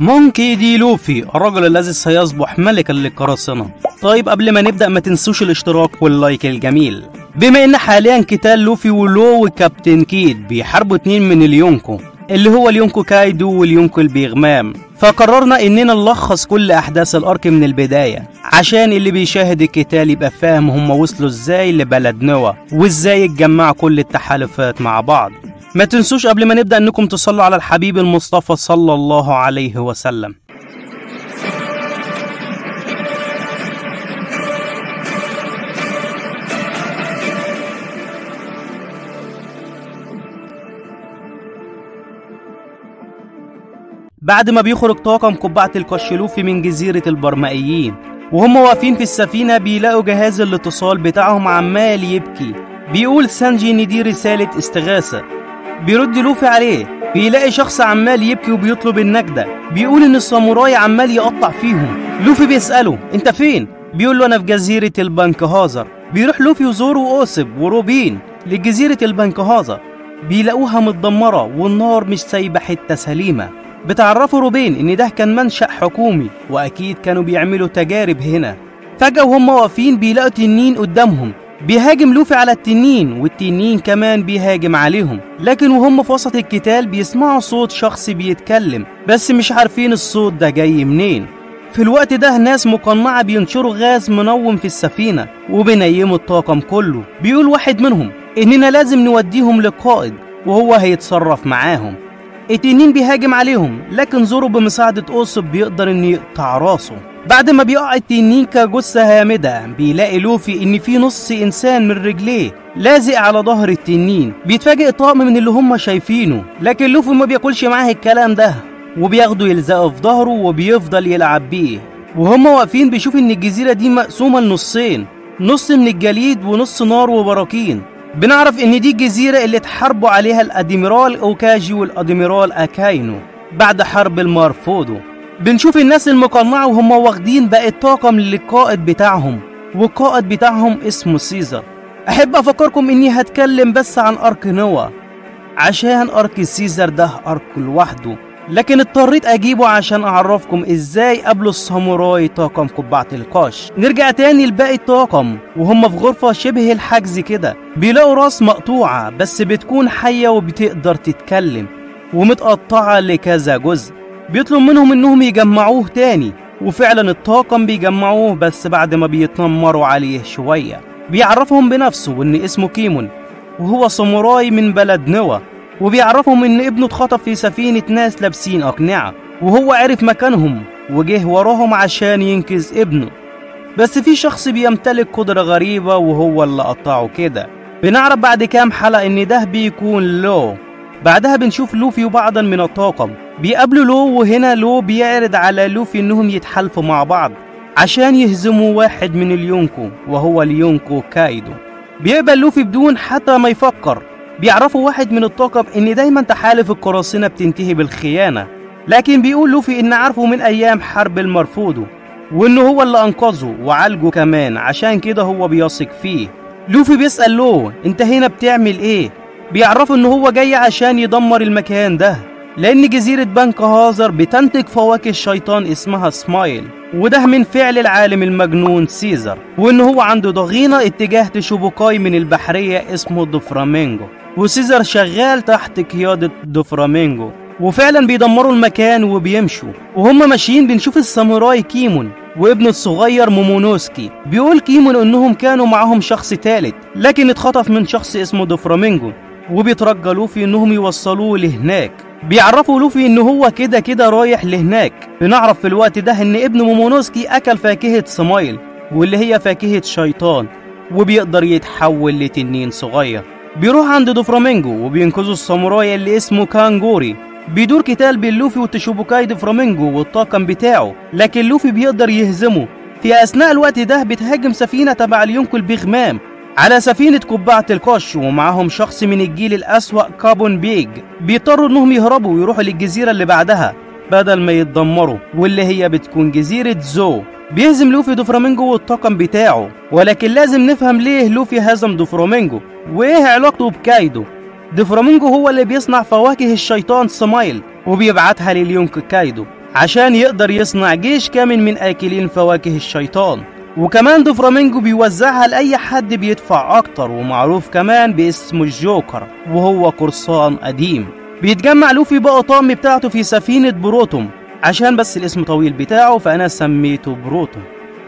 مونكي دي لوفي الرجل الذي سيصبح ملكا للقراصنة طيب قبل ما نبدأ ما تنسوش الاشتراك وال like الجميل. بما إن حاليا قتال لوفي ولو وكابتن كيد بيحاربوا اتنين من اليونكو اللي هو اليونكو كايدو واليونكو البيغمام فقررنا إننا نلخص كل أحداث ال arc من البداية عشان اللي بيشاهد القتال يبقى فاهم هم وصلوا إزاي لبلد وانو وإزاي اتجمعوا كل التحالفات مع بعض. ما تنسوش قبل ما نبدأ إنكم تصلوا على الحبيب المصطفى صلى الله عليه وسلم. بعد ما بيخرج طاقم قبعة الكشلوفي من جزيرة البرمائيين وهم واقفين في السفينة بيلاقوا جهاز الاتصال بتاعهم عمال يبكي. بيقول سانجي إن دي رسالة استغاثة. بيرد لوفي عليه بيلاقي شخص عمال يبكي وبيطلب النجدة بيقول إن الساموراي عمال يقطع فيهم. لوفي بيسأله أنت فين؟ بيقول له أنا في جزيرة البنكهازر بيروح لوفي وزورو وأوسب وروبين لجزيرة البنكهازر بيلاقوها متدمرة والنار مش سايبة حتة سليمة. بتعرفوا روبين إن ده كان منشأ حكومي وأكيد كانوا بيعملوا تجارب هنا. فجأة وهم واقفين بيلاقوا تنين قدامهم. بيهاجم لوفي على التنين والتنين كمان بيهاجم عليهم. لكن وهم في وسط القتال بيسمعوا صوت شخص بيتكلم بس مش عارفين الصوت ده جاي منين. في الوقت ده ناس مقنعة بينشروا غاز منوم في السفينة وبينيموا الطاقم كله. بيقول واحد منهم إننا لازم نوديهم للقائد وهو هيتصرف معاهم. التنين بيهاجم عليهم لكن زورو بمساعدة أوسب بيقدر إنه يقطع راسه. بعد ما بيقع التنين كجثة هامدة بيلاقي لوفي إن في نص إنسان من رجليه لازق على ظهر التنين بيتفاجئ طاقم من اللي هم شايفينه لكن لوفي ما بياكلش معاه الكلام ده. وبياخده يلزقه في ظهره وبيفضل يلعب بيه. وهم واقفين بيشوف إن الجزيرة دي مقسومة لنصين نص من الجليد ونص نار وبراكين. بنعرف إن دي الجزيرة اللي اتحاربوا عليها الأدميرال اوكاجي والأدميرال أكاينو بعد حرب المارفودو. بنشوف الناس المقنعة وهم واخدين باقي الطاقم للقائد بتاعهم والقائد بتاعهم اسمه سيزر. أحب أفكركم إني هتكلم بس عن arc وانو عشان arc سيزر ده arc لوحده. لكن اضطريت أجيبه عشان أعرفكم إزاي قابلوا الساموراي طاقم قبعة القش. نرجع تاني لباقي الطاقم وهم في غرفة شبه الحجز كده. بيلاقوا راس مقطوعة بس بتكون حية وبتقدر تتكلم ومتقطعة لكذا جزء. بيطلب منهم إنهم يجمعوه تاني وفعلا الطاقم بيجمعوه بس بعد ما بيتنمروا عليه شوية. بيعرفهم بنفسه وان اسمه كيمون وهو ساموراي من بلد نوا. وبيعرفهم إن ابنه اتخطف في سفينة ناس لابسين أقنعة وهو عرف مكانهم وجه وراهم عشان ينقذ ابنه. بس في شخص بيمتلك قدرة غريبة وهو اللي قطعه كده. بنعرف بعد كام حلقة إن ده بيكون لو. بعدها بنشوف لوفي وبعضا من الطاقم. بيقابلوا لو وهنا لو بيعرض على لوفي إنهم يتحالفوا مع بعض عشان يهزموا واحد من اليونكو وهو اليونكو كايدو. بيقبل لوفي بدون حتى ما يفكر. بيعرفوا واحد من الطاقم إن دايما تحالف القراصنة بتنتهي بالخيانة. لكن بيقول لوفي إن عارفه من أيام حرب المرفودو وإنه هو اللي أنقذه وعالجه كمان عشان كده هو بيثق فيه. لوفي بيسأل لو أنت هنا بتعمل إيه؟ بيعرفوا إن هو جاي عشان يدمر المكان ده. لأن جزيرة بانك هازارد بتنتج فواكه الشيطان اسمها سمايل وده من فعل العالم المجنون سيزر وان هو عنده ضغينة اتجاه شيتشيبوكاي من البحرية اسمه دوفرامينجو وسيزر شغال تحت قيادة دوفرامينجو وفعلا بيدمروا المكان وبيمشوا. وهم ماشيين بنشوف الساموراي كيمون وابنه الصغير مومونوسكي. بيقول كيمون إنهم كانوا معاهم شخص تالت لكن اتخطف من شخص اسمه دوفرامينجو وبيترجى لوفي إنهم يوصلوه لهناك. بيعرفوا لوفي ان هو كده كده رايح لهناك. بنعرف في الوقت ده إن ابن مومونوسكي أكل فاكهة سمايل واللي هي فاكهة شيطان وبيقدر يتحول لتنين صغير. بيروح عند دوفرامينجو وبينقذوا الساموراي اللي اسمه كانجوري بيدور قتال بين لوفي وشيتشيبوكاي دوفرامينجو والطاقم بتاعه لكن لوفي بيقدر يهزمه. في أثناء الوقت ده بتهاجم سفينة تبع اليونكو البيغمام على سفينة قبعة القش ومعاهم شخص من الجيل الأسوأ كابون بيج بيضطروا إنهم يهربوا ويروحوا للجزيرة اللي بعدها بدل ما يتدمروا واللي هي بتكون جزيرة زو. بيهزم لوفي دوفرامينجو والطاقم بتاعه ولكن لازم نفهم ليه لوفي هزم دوفرامينجو وإيه علاقته بكايدو. دوفرامينجو هو اللي بيصنع فواكه الشيطان سمايل وبيبعتها لليونكو كايدو عشان يقدر يصنع جيش كامل من آكلين فواكه الشيطان. وكمان دوفرامينجو بيوزعها لأي حد بيدفع أكتر ومعروف كمان باسم الجوكر وهو قرصان قديم. بيتجمع لوفي بقى طاقم بتاعته في سفينة بروتوم. عشان بس الاسم طويل بتاعه فأنا سميته بروتوم.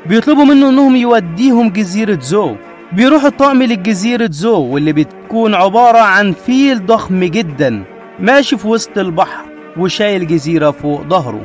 بيطلبوا منه إنهم يوديهم جزيرة زو. بيروح الطاقم لجزيرة زو واللي بتكون عبارة عن فيل ضخم جدا ماشي في وسط البحر وشايل جزيرة فوق ظهره.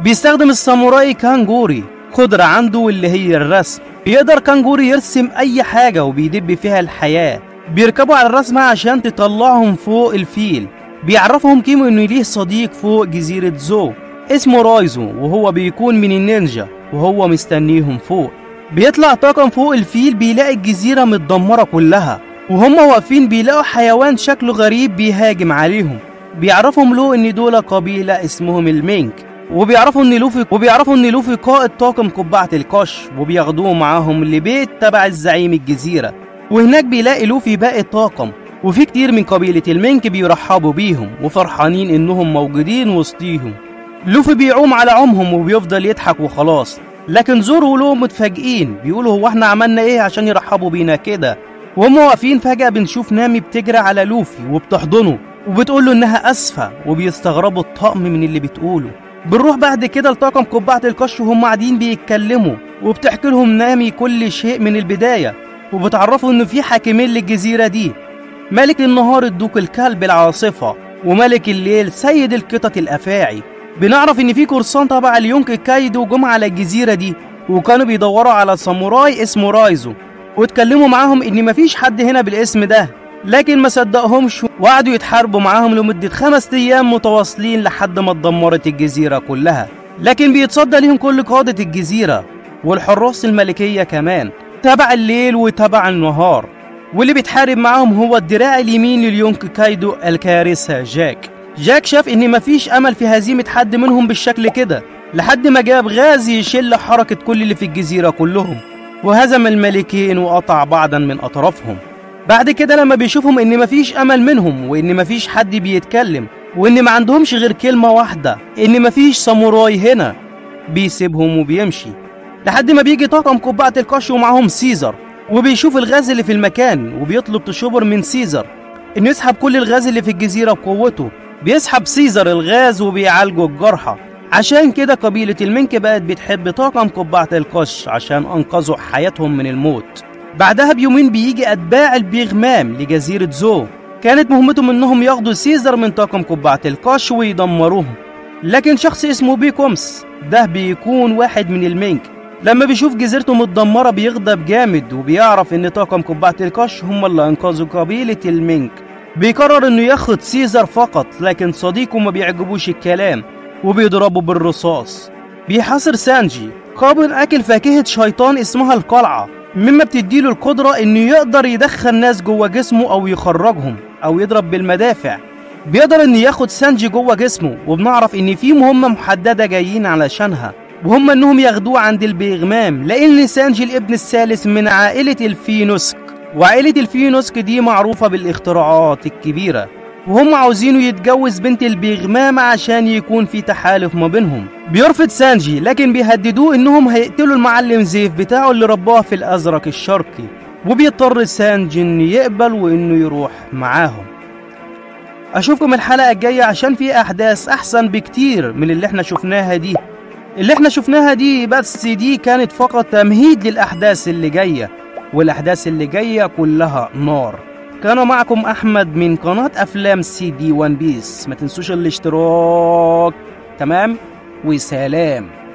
بيستخدم الساموراي كانجوري. قدرة عنده واللي هي الرسم. بيقدر كانجوري يرسم أي حاجة وبيدب فيها الحياة. بيركبوا على الرسمة عشان تطلعهم فوق الفيل. بيعرفهم كيمون إنه ليه صديق فوق جزيرة زو. اسمه رايزو وهو بيكون من النينجا وهو مستنيهم فوق. بيطلع طاقم فوق الفيل بيلاقي الجزيرة متدمرة كلها. وهم واقفين بيلاقوا حيوان شكله غريب بيهاجم عليهم. بيعرفهم لو إن دول قبيلة اسمهم المينك. وبيعرفوا إن لوفي وبيعرفوا إن لوفي قائد طاقم قبعة القش وبياخدوه معاهم لبيت تبع الزعيم الجزيرة. وهناك بيلاقي لوفي باقي الطاقم وفي كتير من قبيلة المينك بيرحبوا بيهم وفرحانين إنهم موجودين وسطيهم. لوفي بيعوم على عمهم وبيفضل يضحك وخلاص. لكن زورو ولو متفاجئين بيقولوا هو إحنا عملنا إيه عشان يرحبوا بينا كده؟ وهم واقفين فجأة بنشوف نامي بتجري على لوفي وبتحضنه وبتقول له إنها آسفة وبيستغربوا الطقم من اللي بتقوله. بنروح بعد كده لطاقم قبعة القش وهم قاعدين بيتكلموا وبتحكي لهم نامي كل شيء من البداية وبتعرفوا ان في حاكمين للجزيرة دي ملك النهار الدوق الكلب العاصفة وملك الليل سيد القطط الأفاعي. بنعرف إن في قرصان تبع اليونكو كايدو جم على الجزيرة دي وكانوا بيدوروا على ساموراي اسمه رايزو واتكلموا معاهم إن مفيش حد هنا بالاسم ده. لكن ما صدقهمش وقعدوا يتحاربوا معاهم لمدة خمس أيام متواصلين لحد ما اتدمرت الجزيرة كلها. لكن بيتصدى ليهم كل قادة الجزيرة والحراس الملكية كمان تبع الليل وتبع النهار. واللي بيتحارب معاهم هو الدراع اليمين لليونك كايدو الكارثة جاك. جاك شاف إن مفيش أمل في هزيمة حد منهم بالشكل كده لحد ما جاب غاز يشل حركة كل اللي في الجزيرة كلهم وهزم الملكين وقطع بعضا من أطرافهم. بعد كده لما بيشوفهم إن مفيش أمل منهم وإن مفيش حد بيتكلم وإن ما عندهمش غير كلمة واحدة إن مفيش ساموراي هنا بيسيبهم وبيمشي. لحد ما بيجي طاقم قبعة القش ومعاهم سيزر وبيشوف الغاز اللي في المكان وبيطلب تشوبر من سيزر. انه يسحب كل الغاز اللي في الجزيرة بقوته بيسحب سيزر الغاز وبيعالجوا الجرحى. عشان كده قبيلة المنك بقت بتحب طاقم قبعة القش عشان أنقذوا حياتهم من الموت. بعدها بيومين بيجي أتباع البيغمام لجزيرة زو. كانت مهمتهم إنهم ياخدوا سيزر من طاقم قبعة القش ويدمروهم. لكن شخص اسمه بيكومس ده بيكون واحد من المنك لما بيشوف جزيرته متدمرة بيغضب جامد وبيعرف إن طاقم قبعة القش هم اللي أنقذوا قبيلة المنك بيقرر إنه ياخد سيزر فقط لكن صديقه ما بيعجبوش الكلام وبيضربه بالرصاص. بيحاصر سانجي قابل أكل فاكهة شيطان اسمها القلعة. مما بتديله القدرة إنه يقدر يدخل ناس جوه جسمه أو يخرجهم أو يضرب بالمدافع. بيقدر إنه ياخد سانجي جوه جسمه وبنعرف إن في مهمة محددة جايين علشانها. وهم إنهم ياخدوه عند البيغمام لأن سانجي الابن الثالث من عائلة الفينسموك. وعائلة الفينسموك دي معروفة بالإختراعات الكبيرة. وهم عاوزينه يتجوز بنت البيغمام عشان يكون في تحالف ما بينهم. بيرفض سانجي لكن بيهددوه إنهم هيقتلوا المعلم زيف بتاعه اللي رباه في الأزرق الشرقي. وبيضطر سانجي انه يقبل وإنه يروح معاهم. أشوفكم الحلقة الجاية عشان في أحداث أحسن بكتير من اللي إحنا شفناها دي. اللي إحنا شفناها دي بس دي كانت فقط تمهيد للأحداث اللي جاية والأحداث اللي جاية كلها نار. كان معكم أحمد من قناة أفلام سي دي وان بيس. ما تنسوش الاشتراك. تمام؟ وسلام.